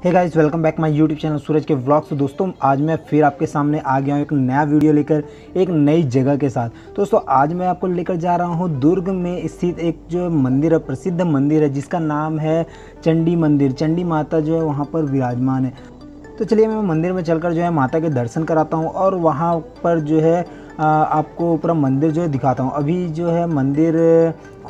Hey guys welcome back my YouTube channel Suraj के vlogs तो दोस्तों, आज मैं फिर आपके सामने आ गया हूँ एक नया वीडियो लेकर, एक नई जगह के साथ। दोस्तों, आज मैं आपको लेकर जा रहा हूँ दुर्ग में स्थित एक जो मंदिर है, प्रसिद्ध मंदिर है, जिसका नाम है चंडी मंदिर। चंडी माता जो है, वहाँ पर विराजमान है। तो चलिए, मैं मंदिर में चलकर जो है, माता के दर्शन कराता हूँ और वहाँ पर जो है आपको पूरा मंदिर जो है दिखाता हूँ। अभी जो है, मंदिर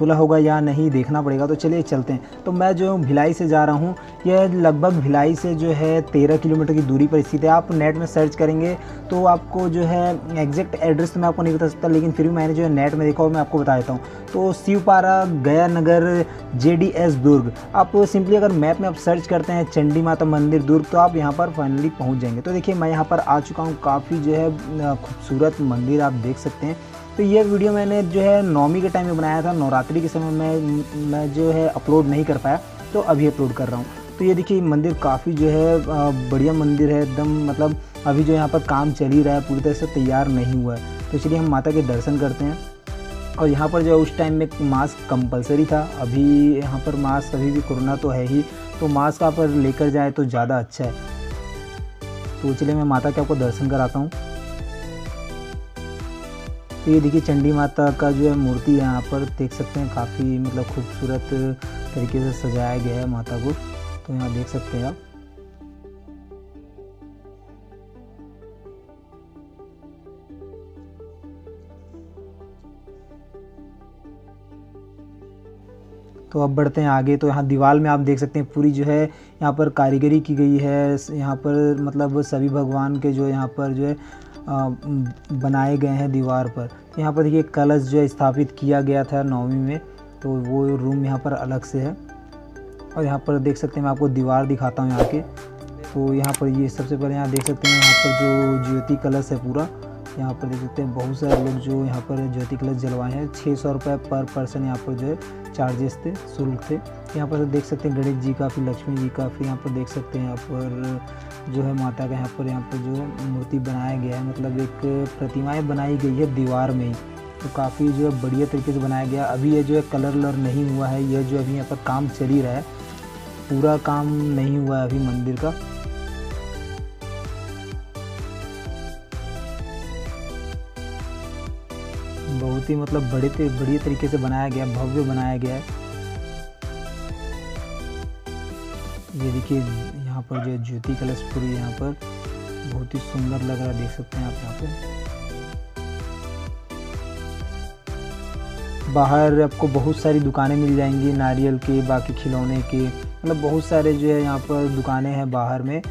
खुला होगा या नहीं, देखना पड़ेगा। तो चलिए चलते हैं। तो मैं जो भिलाई से जा रहा हूँ, यह लगभग भिलाई से जो है तेरह किलोमीटर की दूरी पर स्थित है। आप नेट में सर्च करेंगे तो आपको जो है एग्जैक्ट एड्रेस तो मैं आपको नहीं बता सकता, लेकिन फिर भी मैंने जो है नेट में देखा और मैं आपको बता देता हूँ। तो शिवपारा, गया नगर जे डी एस दुर्ग। आप सिंपली अगर मैप में आप सर्च करते हैं चंडी माता मंदिर दुर्ग तो आप यहाँ पर फाइनली पहुँच जाएँगे। तो देखिए, मैं यहाँ पर आ चुका हूँ। काफ़ी जो है खूबसूरत मंदिर आप देख सकते हैं। तो ये वीडियो मैंने जो है नौमी के टाइम में बनाया था, नवरात्रि के समय में मैं जो है अपलोड नहीं कर पाया तो अभी अपलोड कर रहा हूँ। तो ये देखिए, मंदिर काफ़ी जो है बढ़िया मंदिर है, एकदम मतलब अभी जो यहाँ पर काम चल ही रहा है, पूरी तरह से तैयार नहीं हुआ है। तो चलिए हम माता के दर्शन करते हैं। और यहाँ पर जो है, उस टाइम में मास्क कंपलसरी था, अभी यहाँ पर मास्क अभी भी कोरोना तो है ही तो मास्क आप लेकर जाए तो ज़्यादा अच्छा है। तो चलिए मैं माता के आपको दर्शन कराता हूँ। तो ये देखिए चंडी माता का जो है मूर्ति यहाँ पर देख सकते हैं, काफ़ी मतलब खूबसूरत तरीके से सजाया गया है माता को। तो यहाँ देख सकते हैं आप। तो अब बढ़ते हैं आगे तो यहाँ दीवार में आप देख सकते हैं पूरी जो है यहाँ पर कारीगरी की गई है। यहाँ पर मतलब सभी भगवान के जो यहाँ पर जो है बनाए गए हैं दीवार पर। यहाँ पर देखिए, कलश जो स्थापित किया गया था नौवीं में तो वो रूम यहाँ पर अलग से है। और यहाँ पर देख सकते हैं, मैं आपको दीवार दिखाता हूँ यहाँ के। तो यहाँ पर ये सबसे पहले यहाँ देख सकते हैं, यहाँ पर जो ज्योति कलश है पूरा यहाँ पर देख सकते हैं बहुत सारे लोग जो यहाँ पर ज्योति कलश जलवाए हैं। छः सौ रुपये पर पर्सन यहाँ पर जो है चार्जेस थे, शुल्क थे। यहाँ पर देख सकते हैं गणेश जी का फिर लक्ष्मी जी का फिर यहाँ पर देख सकते हैं। यहाँ पर जो है माता का यहाँ पर यहाँ पर जो मूर्ति बनाया गया है। मतलब एक प्रतिमाएँ बनाई गई है दीवार में तो काफ़ी जो है बढ़िया तरीके से बनाया गया। अभी ये जो है कलर वलर नहीं हुआ है। यह जो अभी यहाँ पर काम चल ही रहा है। पूरा काम नहीं हुआ है अभी मंदिर का। बहुत ही मतलब बड़े बढ़िया तरीके से बनाया गया, भव्य बनाया गया है। ये देखिए, यहाँ पर जो ज्योति कलश पूरी यहाँ पर बहुत ही सुंदर लग रहा है, देख सकते हैं आप यहाँ पर बाहर आपको बहुत सारी दुकानें मिल जाएँगी, नारियल के, बाकी खिलौने के मतलब बहुत सारे जो है यहाँ पर दुकानें हैं बाहर में।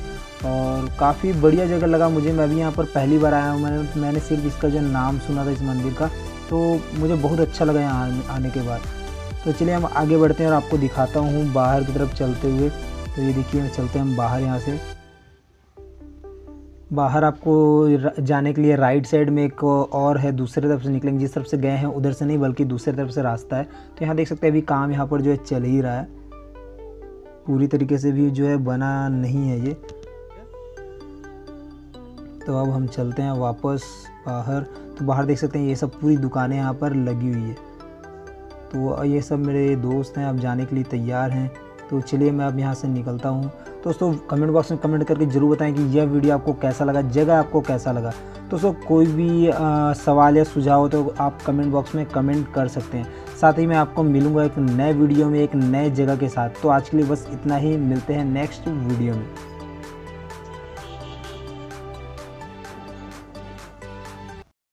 और काफ़ी बढ़िया जगह लगा मुझे, मैं भी यहाँ पर पहली बार आया हूँ, मैंने मैंने सिर्फ़ इसका जो नाम सुना था इस मंदिर का तो मुझे बहुत अच्छा लगा यहाँ आने के बाद। तो चलिए हम आगे बढ़ते हैं और आपको दिखाता हूँ बाहर की तरफ़ चलते हुए। तो ये देखिए चलते हैं हम बाहर यहाँ से। बाहर आपको जाने के लिए राइट साइड में एक और है, दूसरे तरफ़ से निकलेंगे। जिस तरफ़ से गए हैं, उधर से नहीं, बल्कि दूसरे तरफ़ से रास्ता है। तो यहाँ देख सकते हैं, अभी काम यहाँ पर जो है चल ही रहा है। पूरी तरीके से भी जो है बना नहीं है ये। तो अब हम चलते हैं वापस बाहर। तो बाहर देख सकते हैं ये सब पूरी दुकानें यहाँ पर लगी हुई है। तो ये सब मेरे दोस्त हैं अब जाने के लिए तैयार हैं। तो चलिए मैं अब यहाँ से निकलता हूँ। दोस्तों कमेंट बॉक्स में कमेंट करके ज़रूर बताएँ कि यह वीडियो आपको कैसा लगा जगह आपको कैसा लगा। दोस्तों कोई भी आ, सवाल या सुझाव हो तो आप कमेंट बॉक्स में कमेंट कर सकते हैं। साथ ही मैं आपको मिलूँगा एक नए वीडियो में एक नए जगह के साथ। तो आज के लिए बस इतना ही मिलते हैं नेक्स्ट वीडियो में।